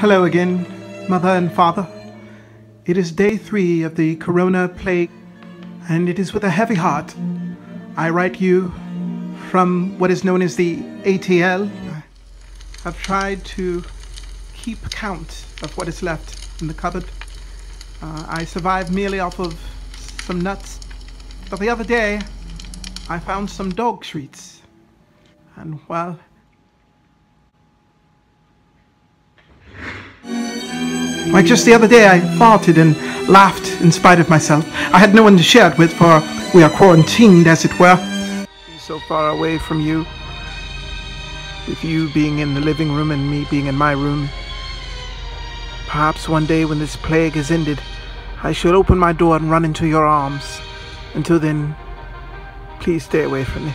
Hello again, mother and father. It is day three of the corona plague, and it is with a heavy heart I write you from what is known as the ATL. I've tried to keep count of what is left in the cupboard. Uh, I survived merely off of some nuts, but the other day I found some dog treats, and well, Like just the other day, I farted and laughed in spite of myself. I had no one to share it with, for we are quarantined, as it were. So far away from you, with you being in the living room and me being in my room. Perhaps one day when this plague is ended, I shall open my door and run into your arms. Until then, please stay away from me.